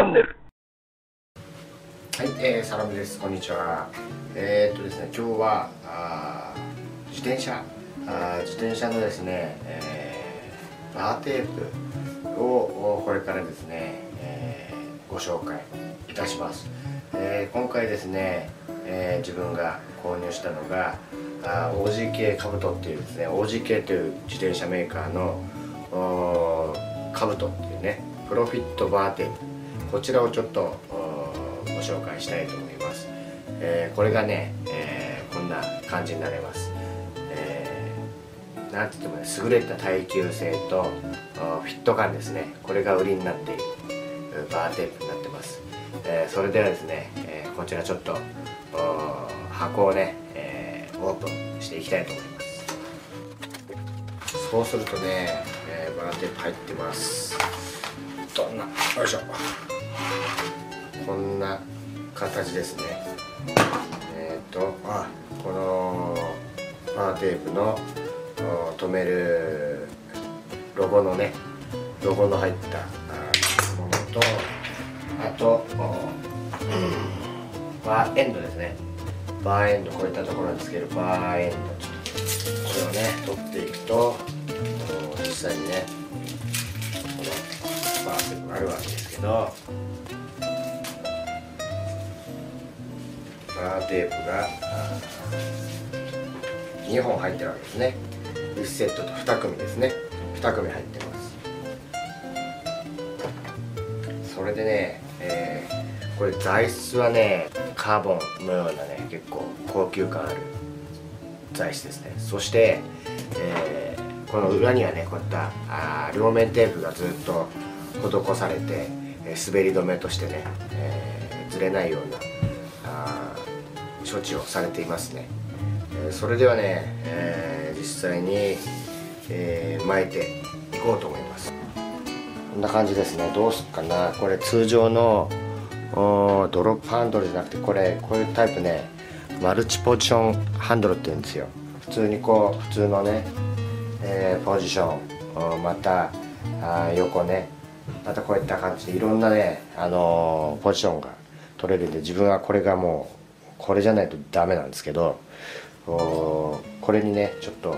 ャンネルはい、えー、サラムです。こんにちは。えー、っとですね今日はあ自転車。あ自転車のですね、えー、バーテープをこれからですね、えー、ご紹介いたします、えー、今回ですね、えー、自分が購入したのがあ OGK カブトっていうですね OGK という自転車メーカーのカブトっていうねプロフィットバーテープ。こちらをちょっとご紹介したいと思います、えー、これがね、えー、こんな感じになります、えー、なんて言ってもね優れた耐久性とフィット感ですね。これが売りになっているバーテープになってます、えそれではですね、えこちらちょっと箱をね、えオープンしていきたいと思います。そうするとね、えバーテープ入ってます。どんなよいしょ。こんな形ですね。えっ、ー、とあ。このパーテープの止めるロゴのねロゴの入ったものとあと、うん、バーエンドですね。バーエンドこういったところにつけるバーエンドこれをね取っていくと実際にねこのバーテープがあるわけですけどバーテープが2本入ってるわけですね。1セットと2組ですね。2組入ってます。それでね、えー、これ材質はねカーボンのようなね結構高級感ある材質ですね。そして、えー、この裏にはねこういったあ両面テープがずっと施されて、滑り止めとしてね、えー、ずれないようなあ処置をされていますね、えそれではね、え実際に、え巻いていこうと思います。こんな感じですね。どうすっかな。これ通常のドロップハンドルじゃなくてこれこういうタイプねマルチポジションハンドルって言うんですよ。普通にこう普通のね、えー、ポジション。また横ね。またこういった感じでいろんなね、あのー、ポジションが取れるんで自分はこれがもうこれじゃないとダメなんですけどこれにねちょっと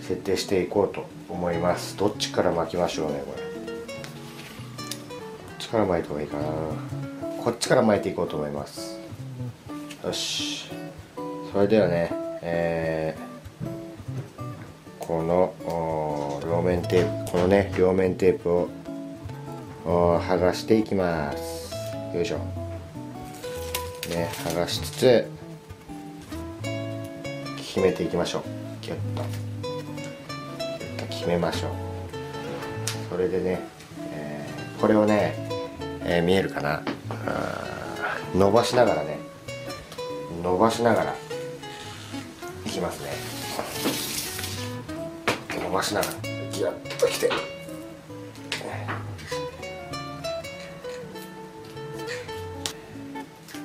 設定していこうと思います。どっちから巻きましょうねこれ。こっちから巻いた方がいいかな。こっちから巻いていこうと思います。よし。それではねえー、この両面テープこのね両面テープを剥がしていきます。よいしょ。ね剥がしつつ決めていきましょう。ギュッと。ギュッと決めましょう。それでね、えー、これをね、えー、見えるかな。伸ばしながらね。伸ばしながら。いきますね。伸ばしながら。ギュッときて。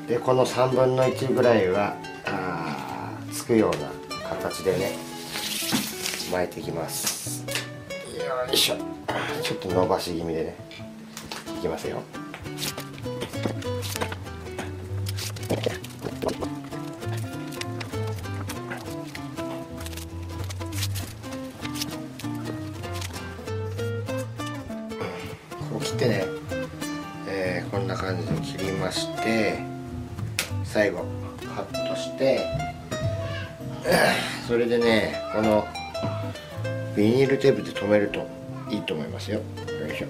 でこの3分の1ぐらいはあつくような形でね巻いていきます。よいしょ。ちょっと伸ばし気味でねいきますよ。こう切ってね、えー、こんな感じで切りまして。最後カットしてそれでねこのビニールテープで留めるといいと思いますよ。よいしょ。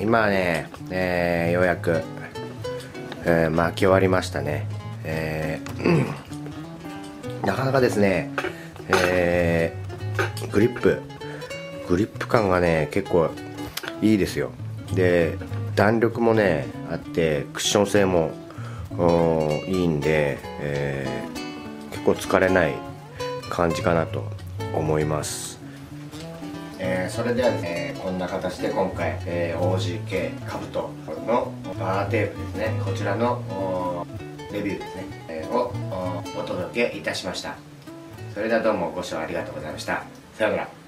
今ね、えー、ようやく、えー、巻き終わりましたね、えー、なかなかですねえー、グリップ。グリップ感がね結構いいですよ。で弾力もねあってクッション性もいいんで、えー、結構疲れない感じかなと思います、えー、それではねこんな形で今回、えー、OGK カブトのバーテープですね。こちらのレビューですね、えー、をお届けいたしました。それではどうもご視聴ありがとうございました。さようなら。